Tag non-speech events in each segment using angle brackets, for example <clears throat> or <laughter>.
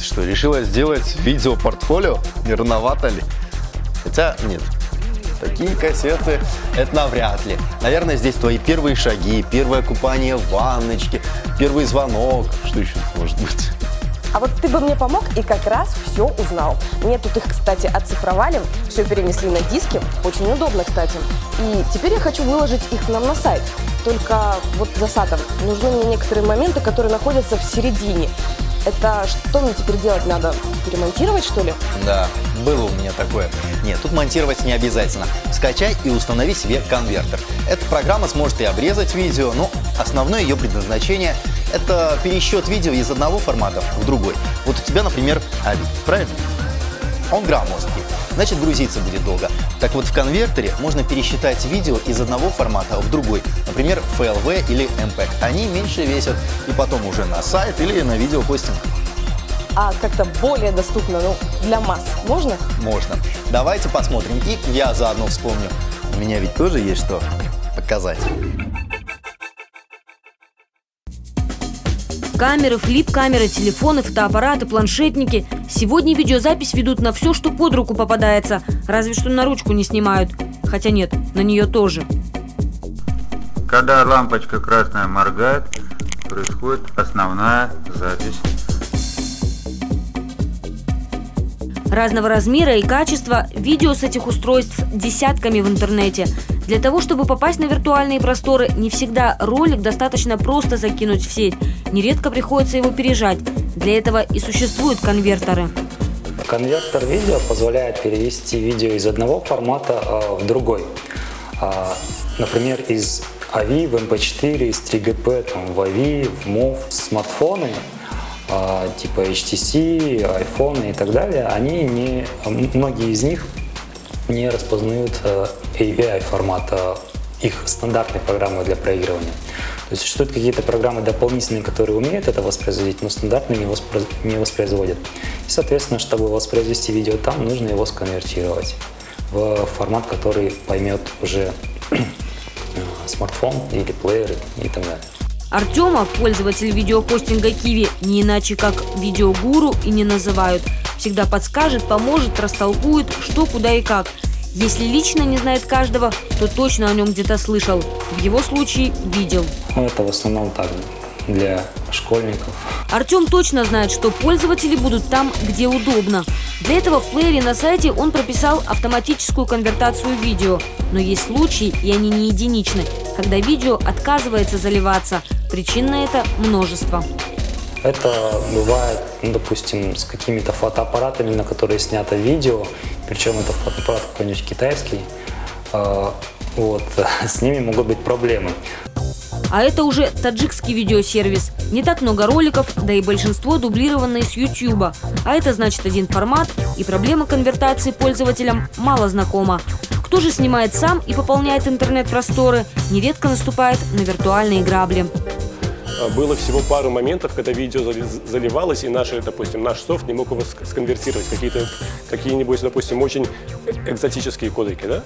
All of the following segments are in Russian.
Ты что, решила сделать видео-портфолио? Не рановато ли? Хотя нет, такие кассеты это навряд ли. Наверное, здесь твои первые шаги, первое купание в ванночке, первый звонок. Что еще может быть? А вот ты бы мне помог и как раз все узнал. Мне тут их, кстати, оцифровали, все перенесли на диски. Очень удобно, кстати. И теперь я хочу выложить их нам на сайт. Только вот за садом нужны мне некоторые моменты, которые находятся в середине. Это что мне теперь делать надо? Перемонтировать, что ли? Да, было у меня такое. Нет, тут монтировать не обязательно. Скачай и установи себе конвертер. Эта программа сможет и обрезать видео, но основное ее предназначение – это пересчет видео из одного формата в другой. Вот у тебя, например, Ави, правильно? Он громоздкий, значит грузиться будет долго. Так вот в конвертере можно пересчитать видео из одного формата в другой, например FLV или MPEG. Они меньше весят и потом уже на сайт или на видеохостинг. А как-то более доступно, ну, для масс можно? Можно. Давайте посмотрим. И я заодно вспомню. У меня ведь тоже есть что показать. Камеры, флип-камеры, телефоны, фотоаппараты, планшетники. Сегодня видеозапись ведут на все, что под руку попадается. Разве что на ручку не снимают. Хотя нет, на нее тоже. Когда лампочка красная моргает, происходит основная запись. Разного размера и качества видео с этих устройств десятками в интернете. Для того, чтобы попасть на виртуальные просторы, не всегда ролик достаточно просто закинуть в сеть. Нередко приходится его пережать. Для этого и существуют конвертеры. Конвертер видео позволяет перевести видео из одного формата э, в другой. А, например, из AVI в MP4, из 3GP там, в AVI, в MOV. Смартфоны а, типа HTC, iPhone и так далее, они не, многие из них не распознают AVI формата их стандартной программы для проигрывания. То есть существуют какие-то программы дополнительные, которые умеют это воспроизводить, но стандартные не, воспро... не воспроизводят. И, соответственно, чтобы воспроизвести видео там, нужно его сконвертировать в формат, который поймет уже <clears throat> смартфон или плеер и так далее. Артема, пользователь видеохостинга Киви, не иначе как видеогуру и не называют. Всегда подскажет, поможет, растолкует, что, куда и как. Если лично не знает каждого, то точно о нем где-то слышал. В его случае видел. Ну, это в основном так, для школьников. Артем точно знает, что пользователи будут там, где удобно. Для этого в плеере на сайте он прописал автоматическую конвертацию видео. Но есть случаи, и они не единичны, когда видео отказывается заливаться – Причин на это множество. Это бывает, ну, допустим, с какими-то фотоаппаратами, на которые снято видео, причем это фотоаппарат какой-нибудь китайский, а, вот, <laughs> с ними могут быть проблемы. А это уже таджикский видеосервис. Не так много роликов, да и большинство дублированные с YouTube. А это значит один формат, и проблема конвертации пользователям мало знакома. Кто же снимает сам и пополняет интернет-просторы, нередко наступает на виртуальные грабли. А, было всего пару моментов, когда видео заливалось, и наши, допустим, наш софт не мог его сконвертировать какие-то какие-нибудь, допустим, очень экзотические кодеки, да?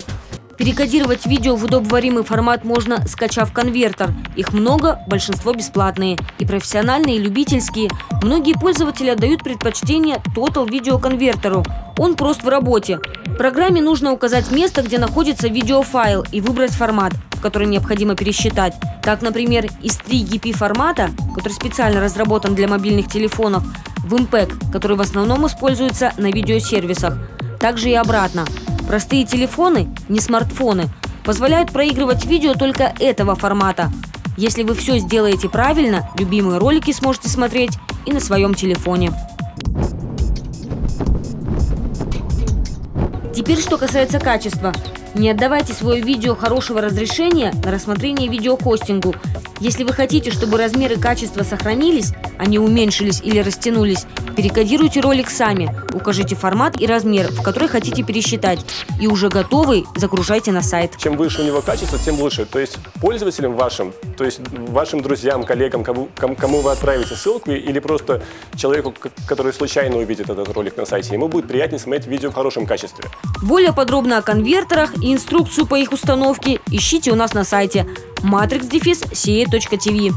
Перекодировать видео в удобоваримый формат можно, скачав конвертер. Их много, большинство бесплатные. И профессиональные, и любительские. Многие пользователи отдают предпочтение Total видеоконвертеру. Он прост в работе. Программе нужно указать место, где находится видеофайл и выбрать формат, в который необходимо пересчитать. Так, например, из 3 GP формата, который специально разработан для мобильных телефонов, в MPEG, который в основном используется на видеосервисах. Также и обратно. Простые телефоны, не смартфоны, позволяют проигрывать видео только этого формата. Если вы все сделаете правильно, любимые ролики сможете смотреть и на своем телефоне. Теперь, что касается качества. Не отдавайте свое видео хорошего разрешения на рассмотрение видеохостингу. Если вы хотите, чтобы размеры качества сохранились, а не уменьшились или растянулись, перекодируйте ролик сами, укажите формат и размер, в который хотите пересчитать, и уже готовый загружайте на сайт. Чем выше у него качество, тем лучше. То есть пользователям вашим, то есть вашим друзьям, коллегам, кому, кому вы отправите ссылку, или просто человеку, который случайно увидит этот ролик на сайте, ему будет приятнее смотреть видео в хорошем качестве. Более подробно о конвертерах и инструкцию по их установке ищите у нас на сайте matrix-ca.tv.